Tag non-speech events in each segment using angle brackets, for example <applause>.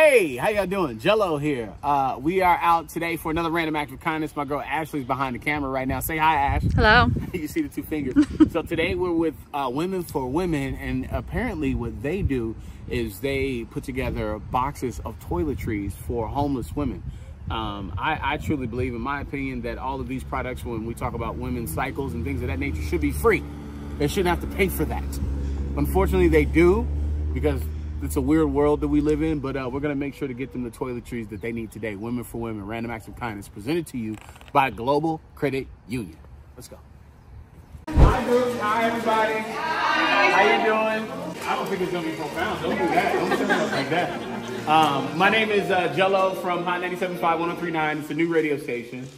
Hey, how y'all doing? Gello here. Uh, we are out today for another random act of kindness. My girl Ashli's behind the camera right now. Say hi, Ash. Hello. <laughs> you see the two fingers. <laughs> so today we're with uh, Women for Women, and apparently what they do is they put together boxes of toiletries for homeless women. Um, I, I truly believe, in my opinion, that all of these products, when we talk about women's cycles and things of that nature, should be free. They shouldn't have to pay for that. Unfortunately, they do because it's a weird world that we live in, but uh, we're going to make sure to get them the toiletries that they need today. Women for Women, Random Acts of Kindness, presented to you by Global Credit Union. Let's go. Hi, Bruce. Hi, everybody. Hi. How you doing? I don't think it's going to be profound. Don't do that. Don't do stuff like that. Um, my name is uh, Gello from Hot 97.5 1039. It's a new radio station.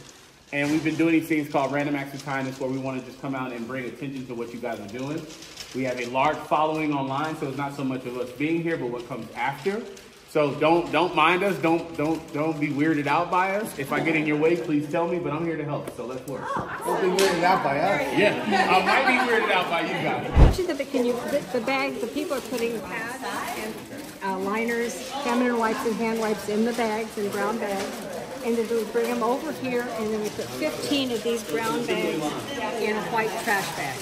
And we've been doing these things called Random Acts of Kindness where we want to just come out and bring attention to what you guys are doing. We have a large following online, so it's not so much of us being here, but what comes after. So don't don't mind us. Don't don't don't be weirded out by us. If I get in your way, please tell me. But I'm here to help. So let's work. Don't be weirded out by us. Yeah, I might be weirded out by you guys. The, can you, the, the bag, the people are putting pads and uh, liners, feminine wipes and hand wipes in the bags, in brown bags. And then we bring them over here and then we put 15 of these brown bags in a white trash bag.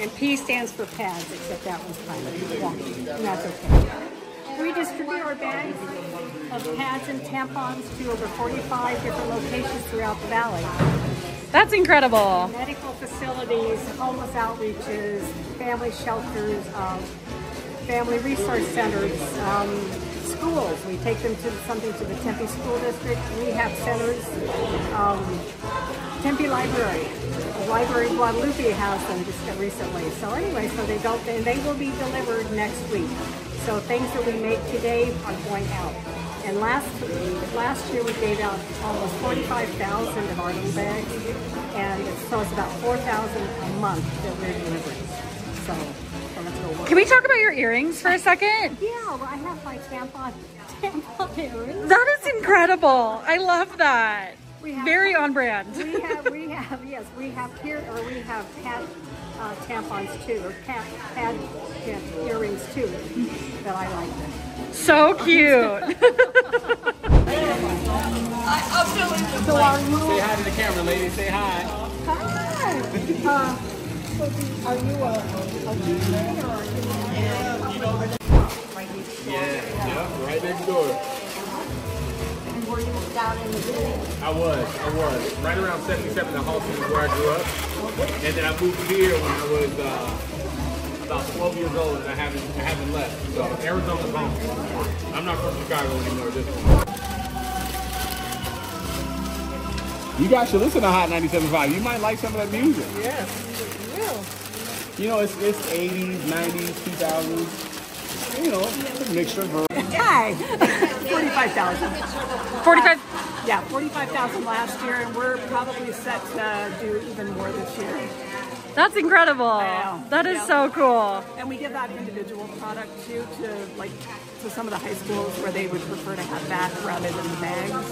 And P stands for pads, except that one's kind of wonky, and that's okay. We distribute our bags of pads and tampons to over 45 different locations throughout the valley That's incredible. medical facilities, homeless outreaches, family shelters, um, family resource centers, um, schools. We take them to something to the Tempe School District, rehab centers, um, Tempe Library. The Library Guadalupe has them just recently. So anyway, so they don't, and they will be delivered next week. So things that we make today are going out. And last last year we gave out almost 45,000 of our little bags, and so it's about 4,000 a month that we're delivering. So, so let's go work. Can we talk about your earrings for a second? <laughs> Yeah, well, I have my tampon tampon earrings. That is incredible. I love that. We have- Very <laughs> on brand. We have, we have, yes, we have here, or we have pad uh, tampons too, or pad, pad yeah, earrings too, that I like. So cute. <laughs> So are you, Say hi to the camera, lady. Say hi. hi, uh, are you are you? Yeah, yeah, right next door. And were you down in the? I was, I was. Right around 77 in Halsted is where I grew up. And then I moved here when I was uh, about 12 years old and I haven't I haven't left. So Arizona's home. I'm not from Chicago anymore at You guys should listen to Hot 97.5. You might like some of that music. Yes, You know, it's, it's 80s, 90s, 2000s. You know, it's a mixture of Hi, forty-five thousand. 45. Yeah, forty-five thousand last year, and we're probably set to do even more this year. That's incredible. That is Yeah. so cool. And we give that individual product too to like to some of the high schools where they would prefer to have that rather than the bags.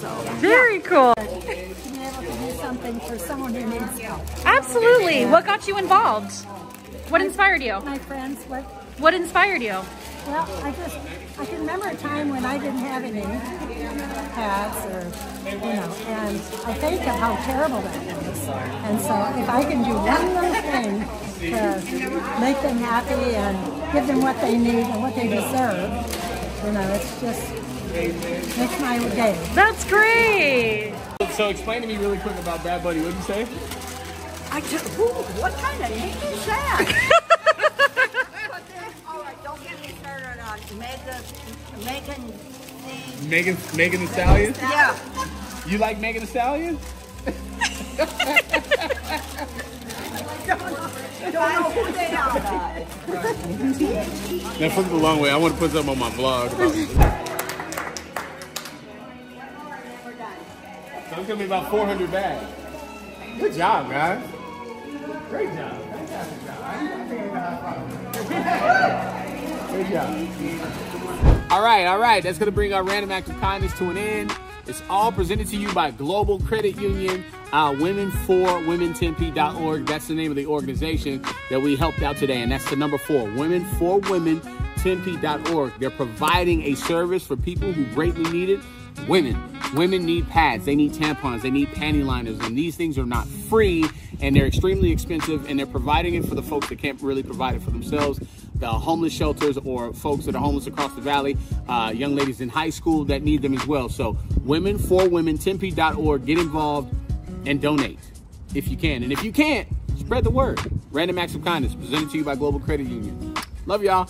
So Very cool. to do something for someone who needs help. Absolutely. What got you involved? What inspired you? my friends what What inspired you? well i just i can remember a time when i didn't have any pads or you know and i think of how terrible that was and so if i can do one little thing to make them happy and give them what they need and what they deserve you know it's just makes my day That's great. So explain to me really quick about Bad Buddy. What'd you say? I just, who, what kind of name is that? All right, don't get me started on Megan, Megan, the, Megan, Megan Thee Stallion? yeah. You like Megan Thee Stallion? Don't know who they are. Now flip it the long way. I want to put something on my blog. About so it's gonna be about 400 bags. Good job, guys. Great job. Fantastic job. I think I Good job. All right, all right. That's gonna bring our random act of kindness to an end. It's all presented to you by Global Credit Union, uh, Women for WomenTempe.org. That's the name of the organization that we helped out today, and that's the number four, Women for Women Tempe.org. They're providing a service for people who greatly need it. Women. Women need pads. They need tampons. They need panty liners. And these things are not free and they're extremely expensive. And they're providing it for the folks that can't really provide it for themselves. The homeless shelters or folks that are homeless across the valley. Uh, young ladies in high school that need them as well. So, women for women, Tempe.org. Get involved and donate if you can. And if you can't, spread the word. Random acts of kindness presented to you by Global Credit Union. Love y'all.